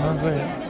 嗯，可。